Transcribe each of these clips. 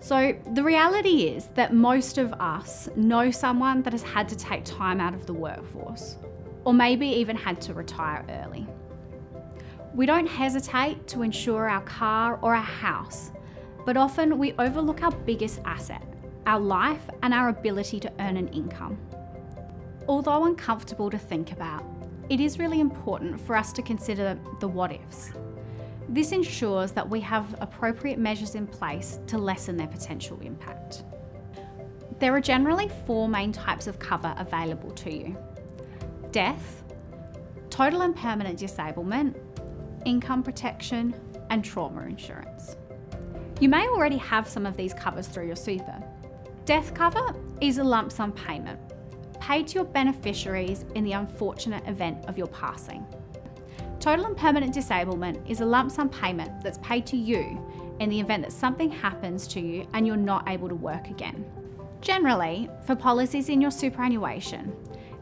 So, the reality is that most of us know someone that has had to take time out of the workforce, or maybe even had to retire early. We don't hesitate to insure our car or our house, but often we overlook our biggest asset, our life and our ability to earn an income. Although uncomfortable to think about, it is really important for us to consider the what ifs. This ensures that we have appropriate measures in place to lessen their potential impact. There are generally four main types of cover available to you death, total and permanent disablement, income protection, and trauma insurance. You may already have some of these covers through your super. Death cover is a lump sum payment paid to your beneficiaries in the unfortunate event of your passing. Total and permanent disablement is a lump sum payment that's paid to you in the event that something happens to you and you're not able to work again. Generally, for policies in your superannuation,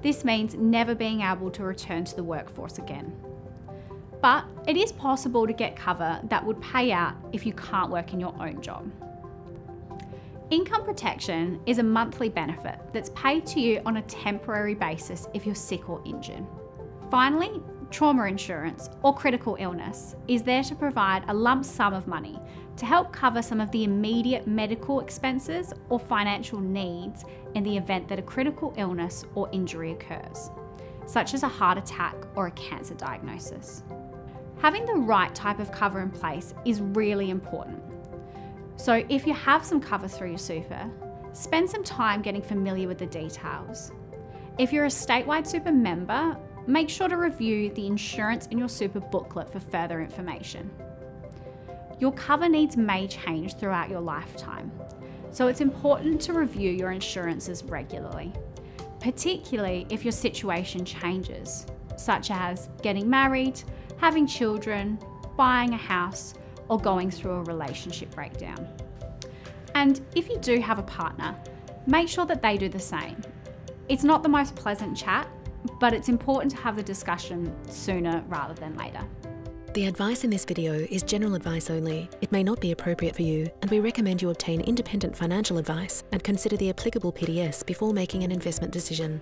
this means never being able to return to the workforce again. But it is possible to get cover that would pay out if you can't work in your own job. Income protection is a monthly benefit that's paid to you on a temporary basis if you're sick or injured. Finally, trauma insurance or critical illness is there to provide a lump sum of money to help cover some of the immediate medical expenses or financial needs in the event that a critical illness or injury occurs, such as a heart attack or a cancer diagnosis. Having the right type of cover in place is really important so if you have some cover through your super, spend some time getting familiar with the details. If you're a statewide super member, make sure to review the insurance in your super booklet for further information. Your cover needs may change throughout your lifetime, so it's important to review your insurances regularly, particularly if your situation changes, such as getting married, having children, buying a house, or going through a relationship breakdown. And if you do have a partner, make sure that they do the same. It's not the most pleasant chat, but it's important to have the discussion sooner rather than later. The advice in this video is general advice only. It may not be appropriate for you, and we recommend you obtain independent financial advice and consider the applicable PDS before making an investment decision.